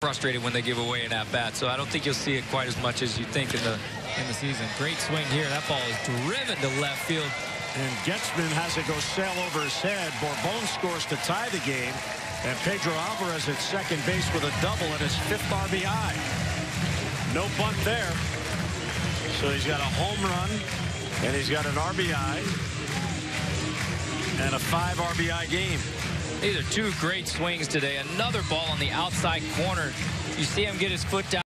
frustrated when they give away an at-bat. So I don't think you'll see it quite as much as you think in the in the season. Great swing here. That ball is driven to left field. And Getchman has it go sail over his head. Borbon scores to tie the game. And Pedro Alvarez at second base with a double at his fifth RBI. No bunt there. So he's got a home run and he's got an RBI and a five RBI game. These are two great swings today. Another ball on the outside corner. You see him get his foot down.